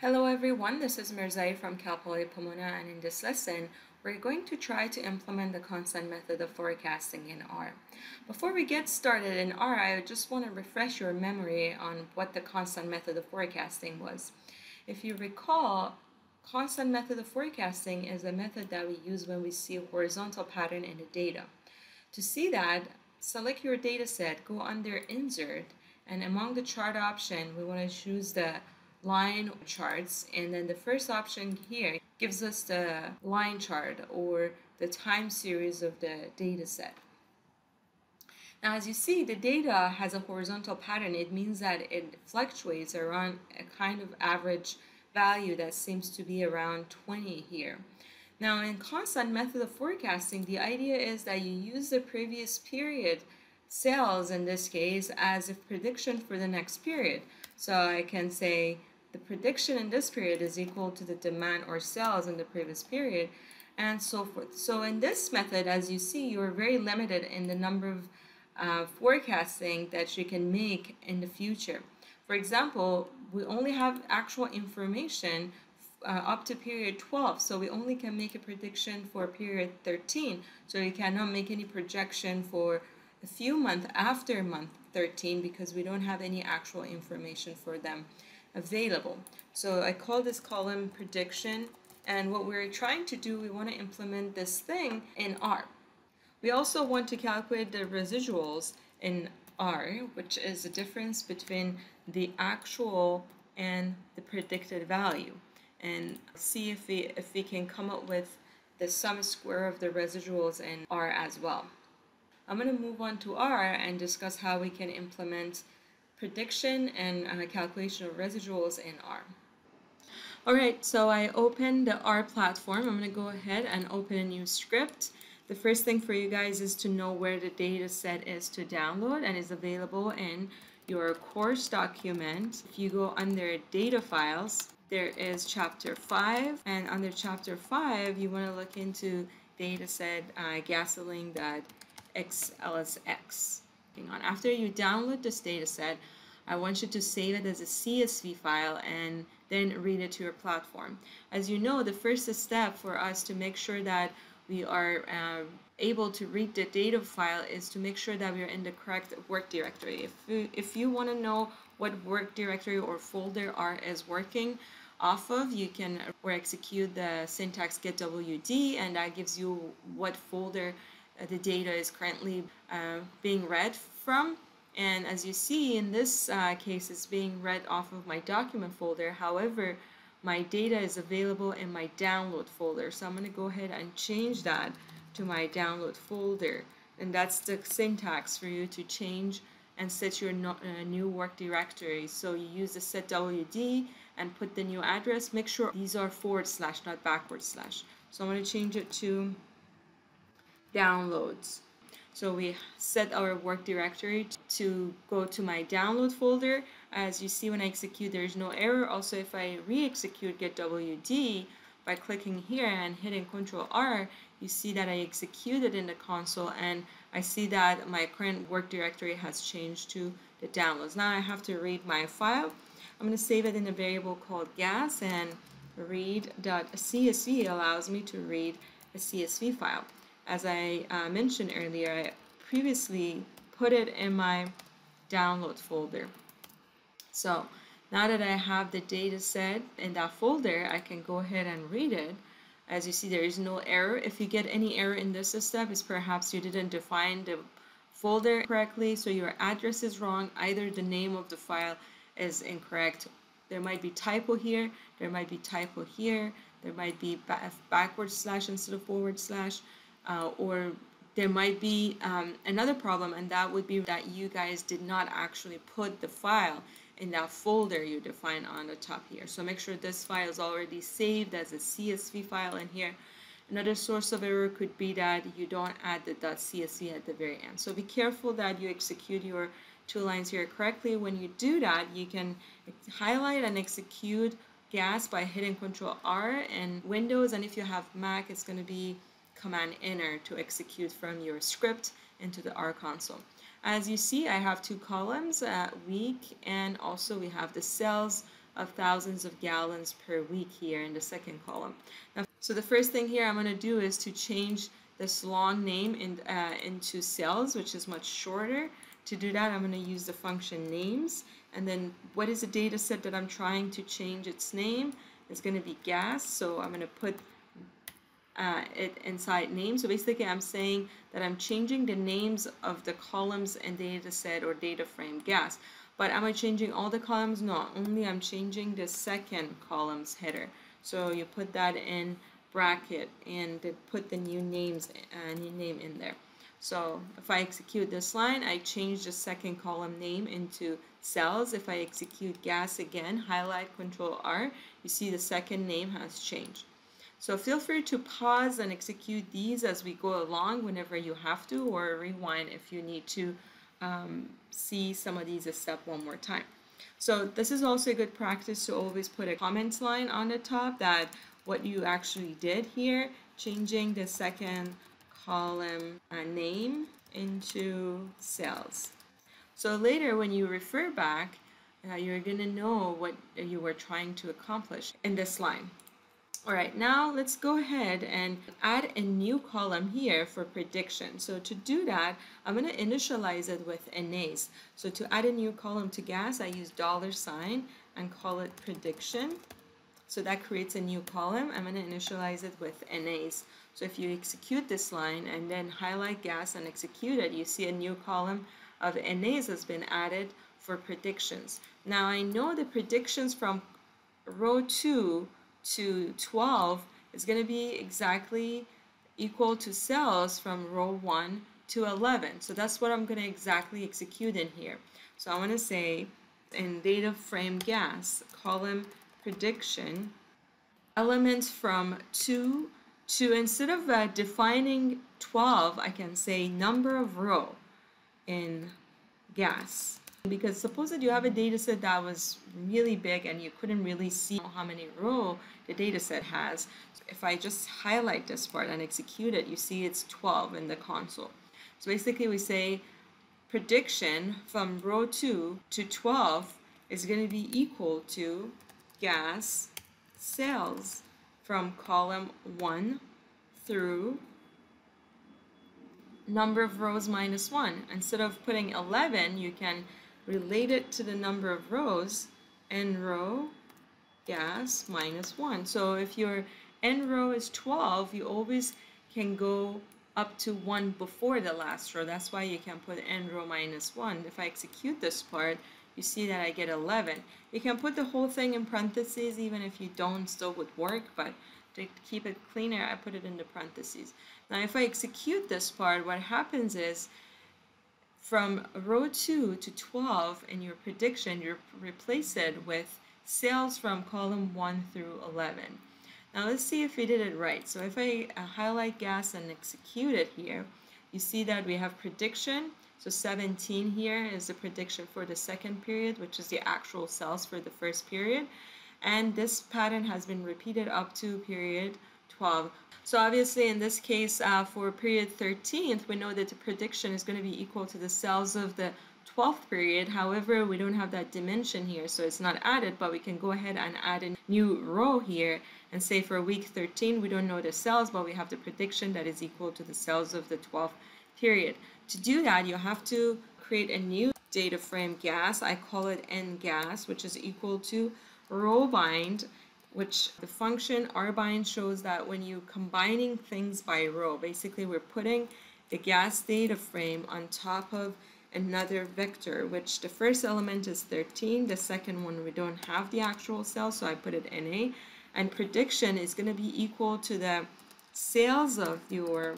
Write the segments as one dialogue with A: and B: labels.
A: Hello everyone, this is Mirzaei from Cal Poly Pomona and in this lesson we're going to try to implement the constant method of forecasting in R. Before we get started in R, I just want to refresh your memory on what the constant method of forecasting was. If you recall, constant method of forecasting is a method that we use when we see a horizontal pattern in the data. To see that, select your data set, go under Insert, and among the chart option, we want to choose the line charts and then the first option here gives us the line chart or the time series of the data set. Now as you see the data has a horizontal pattern it means that it fluctuates around a kind of average value that seems to be around 20 here. Now in constant method of forecasting the idea is that you use the previous period sales in this case as a prediction for the next period. So I can say the prediction in this period is equal to the demand or sales in the previous period and so forth. So in this method, as you see, you're very limited in the number of uh, forecasting that you can make in the future. For example, we only have actual information uh, up to period 12, so we only can make a prediction for period 13. So you cannot make any projection for a few months after month 13 because we don't have any actual information for them available. So I call this column prediction and what we're trying to do, we want to implement this thing in R. We also want to calculate the residuals in R, which is the difference between the actual and the predicted value and see if we, if we can come up with the sum square of the residuals in R as well. I'm going to move on to R and discuss how we can implement prediction and uh, calculation of residuals in R. Alright, so I opened the R platform. I'm going to go ahead and open a new script. The first thing for you guys is to know where the data set is to download and is available in your course document. If you go under data files, there is chapter 5 and under chapter 5 you want to look into dataset uh, gasoline.xlsx on. After you download this data set, I want you to save it as a CSV file and then read it to your platform. As you know, the first step for us to make sure that we are uh, able to read the data file is to make sure that we're in the correct work directory. If you, if you want to know what work directory or folder R is working off of, you can or execute the syntax getwd and that gives you what folder the data is currently uh, being read from. And as you see in this uh, case, it's being read off of my document folder. However, my data is available in my download folder. So I'm going to go ahead and change that to my download folder. And that's the syntax for you to change and set your no, uh, new work directory. So you use the setwd and put the new address. Make sure these are forward slash, not backward slash. So I'm going to change it to downloads. So we set our work directory to go to my download folder. As you see when I execute, there's no error. Also, if I re-execute getwd by clicking here and hitting Control R, you see that I executed in the console and I see that my current work directory has changed to the downloads. Now I have to read my file. I'm going to save it in a variable called gas and read.csv allows me to read a CSV file as I uh, mentioned earlier, I previously put it in my download folder. So now that I have the data set in that folder, I can go ahead and read it. As you see, there is no error. If you get any error in this step, it's perhaps you didn't define the folder correctly, so your address is wrong. Either the name of the file is incorrect. There might be typo here, there might be typo here, there might be backward slash instead of forward slash uh, or there might be um, another problem and that would be that you guys did not actually put the file in that folder you define on the top here. So make sure this file is already saved as a CSV file in here. Another source of error could be that you don't add the .csv at the very end. So be careful that you execute your two lines here correctly. When you do that, you can highlight and execute gas by hitting Control R in Windows. And if you have Mac, it's going to be command enter to execute from your script into the R console. As you see, I have two columns, uh, week, and also we have the sales of thousands of gallons per week here in the second column. Now, so the first thing here I'm going to do is to change this long name in, uh, into cells, which is much shorter. To do that, I'm going to use the function names. And then what is the data set that I'm trying to change its name? It's going to be gas. So I'm going to put uh, it inside name. So basically I'm saying that I'm changing the names of the columns and data set or data frame gas. But am I changing all the columns? No, only I'm changing the second column's header. So you put that in bracket and put the new names uh, new name in there. So if I execute this line, I change the second column name into cells. If I execute gas again, highlight control R, you see the second name has changed. So feel free to pause and execute these as we go along whenever you have to or rewind if you need to um, see some of these a step one more time. So this is also a good practice to always put a comments line on the top that what you actually did here, changing the second column uh, name into cells. So later when you refer back, uh, you're going to know what you were trying to accomplish in this line. All right, now let's go ahead and add a new column here for prediction. So to do that, I'm going to initialize it with NAs. So to add a new column to gas, I use dollar sign and call it prediction. So that creates a new column. I'm going to initialize it with NAs. So if you execute this line and then highlight gas and execute it, you see a new column of NAs has been added for predictions. Now I know the predictions from row 2 to 12 is going to be exactly equal to cells from row 1 to 11. So that's what I'm going to exactly execute in here. So I want to say in data frame gas, column prediction, elements from 2 to, instead of uh, defining 12, I can say number of row in gas. Because suppose that you have a data set that was really big and you couldn't really see how many row the data set has. If I just highlight this part and execute it, you see it's 12 in the console. So basically we say prediction from row 2 to 12 is going to be equal to gas sales from column 1 through number of rows minus 1. Instead of putting 11, you can relate it to the number of rows, n row gas minus 1. So if your n row is 12, you always can go up to 1 before the last row. That's why you can put n row minus 1. If I execute this part, you see that I get 11. You can put the whole thing in parentheses even if you don't still would work, but to keep it cleaner, I put it in the parentheses. Now if I execute this part, what happens is from row 2 to 12 in your prediction, you replace it with sales from column 1 through 11. Now let's see if we did it right. So if I uh, highlight gas and execute it here, you see that we have prediction. So 17 here is the prediction for the second period, which is the actual sales for the first period. And this pattern has been repeated up to period 12. So obviously in this case uh, for period 13th, we know that the prediction is going to be equal to the cells of the 12th period. However, we don't have that dimension here, so it's not added, but we can go ahead and add a new row here and say for week 13, we don't know the cells, but we have the prediction that is equal to the cells of the 12th period. To do that, you have to create a new data frame gas. I call it n gas, which is equal to row bind which the function rbind shows that when you combining things by row, basically we're putting the gas data frame on top of another vector, which the first element is 13, the second one we don't have the actual cell, so I put it NA, and prediction is going to be equal to the sales of your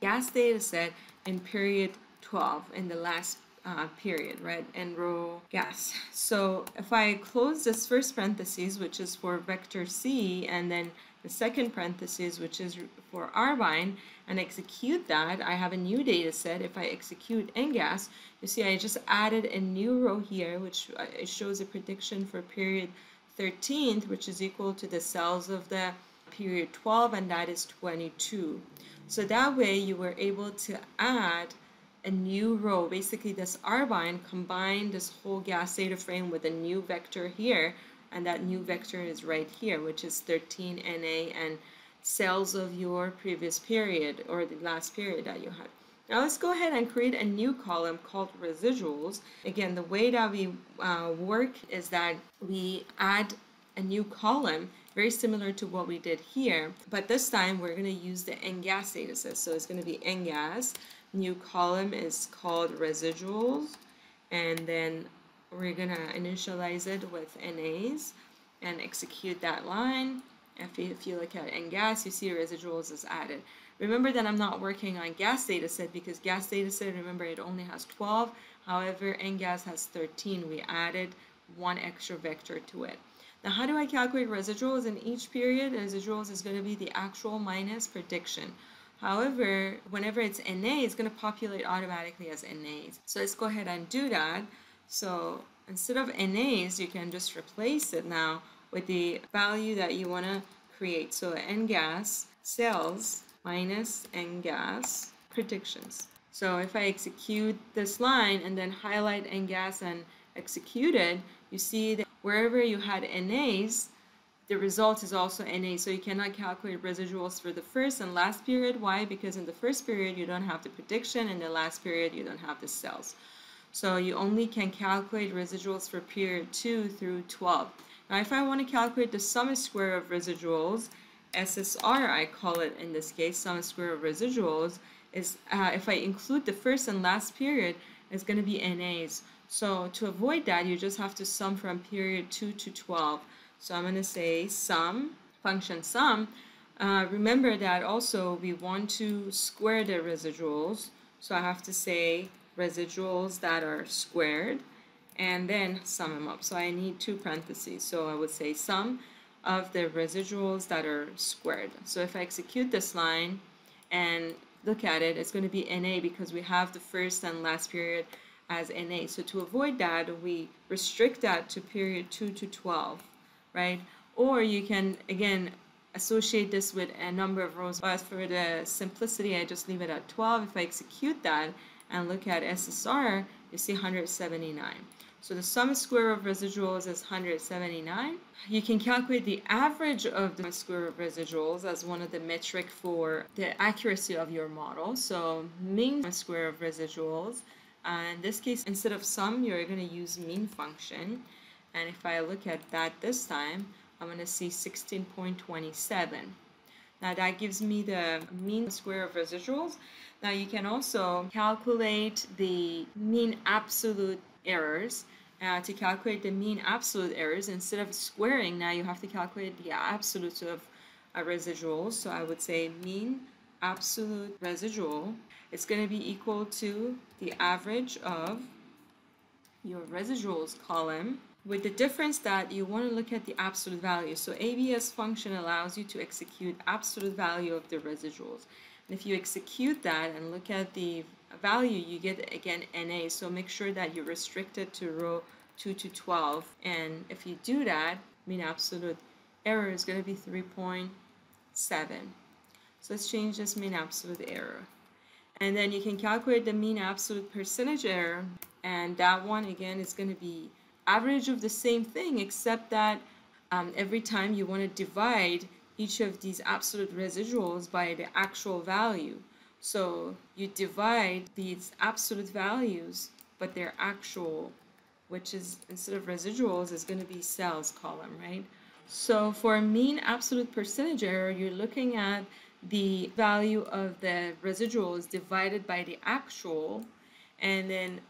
A: gas data set in period 12 in the last uh, period, right, and row gas. So if I close this first parenthesis, which is for vector C, and then the second parenthesis, which is for rbind, and execute that, I have a new data set. If I execute ngas, you see I just added a new row here, which uh, shows a prediction for period 13th, which is equal to the cells of the period 12, and that is 22. So that way you were able to add a new row. Basically, this R bind combined this whole gas data frame with a new vector here, and that new vector is right here, which is 13 NA and cells of your previous period or the last period that you had. Now let's go ahead and create a new column called residuals. Again, the way that we uh, work is that we add a new column very similar to what we did here, but this time we're going to use the NGAS dataset. So it's going to be NGAS. New column is called residuals, and then we're going to initialize it with NAs and execute that line. If you, if you look at NGAS, you see residuals is added. Remember that I'm not working on gas dataset because gas dataset, remember it only has 12. However, NGAS has 13. We added one extra vector to it. Now, how do I calculate residuals in each period? Residuals is going to be the actual minus prediction. However, whenever it's NA, it's going to populate automatically as NAs. So let's go ahead and do that. So instead of NAs, you can just replace it now with the value that you want to create. So NGAS cells minus NGAS predictions. So if I execute this line and then highlight NGAS and execute it, you see that wherever you had NAs, the result is also NA. So you cannot calculate residuals for the first and last period. Why? Because in the first period, you don't have the prediction. In the last period, you don't have the cells. So you only can calculate residuals for period 2 through 12. Now, if I want to calculate the sum square of residuals, SSR, I call it in this case, sum square of residuals, is uh, if I include the first and last period, it's going to be NAs. So to avoid that, you just have to sum from period 2 to 12. So I'm going to say sum, function sum. Uh, remember that also we want to square the residuals. So I have to say residuals that are squared and then sum them up. So I need two parentheses. So I would say sum of the residuals that are squared. So if I execute this line and look at it, it's going to be NA because we have the first and last period as NA. So to avoid that, we restrict that to period 2 to 12, right? Or you can, again, associate this with a number of rows. But for the simplicity, I just leave it at 12. If I execute that and look at SSR, you see 179. So the sum square of residuals is 179. You can calculate the average of the square of residuals as one of the metric for the accuracy of your model. So mean square of residuals. Uh, in this case, instead of sum, you're going to use mean function. And if I look at that this time, I'm going to see 16.27. Now that gives me the mean square of residuals. Now you can also calculate the mean absolute errors. Uh, to calculate the mean absolute errors, instead of squaring, now you have to calculate the absolute of uh, residuals. So I would say mean absolute residual is going to be equal to the average of your residuals column with the difference that you want to look at the absolute value. So ABS function allows you to execute absolute value of the residuals. And if you execute that and look at the value, you get again NA. So make sure that you restrict it to row 2 to 12. And if you do that, mean absolute error is going to be 3.7. So let's change this mean absolute error. And then you can calculate the mean absolute percentage error. And that one again is going to be average of the same thing except that um, every time you want to divide each of these absolute residuals by the actual value. So you divide these absolute values, but they're actual, which is instead of residuals is going to be cells column, right? So for a mean absolute percentage error, you're looking at the value of the residuals divided by the actual, and then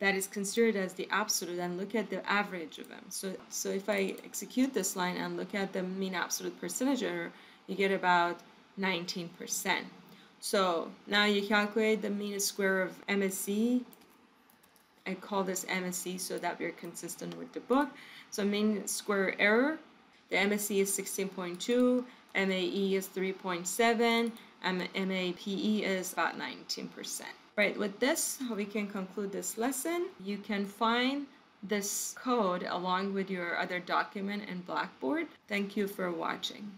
A: that is considered as the absolute and look at the average of them. So, so if I execute this line and look at the mean absolute percentage error, you get about 19%. So now you calculate the mean square of MSE. I call this MSE so that we're consistent with the book. So mean square error, the MSE is 16.2, MAE is 3.7, and MAPE is about 19%. Right, with this, we can conclude this lesson. You can find this code along with your other document in Blackboard. Thank you for watching.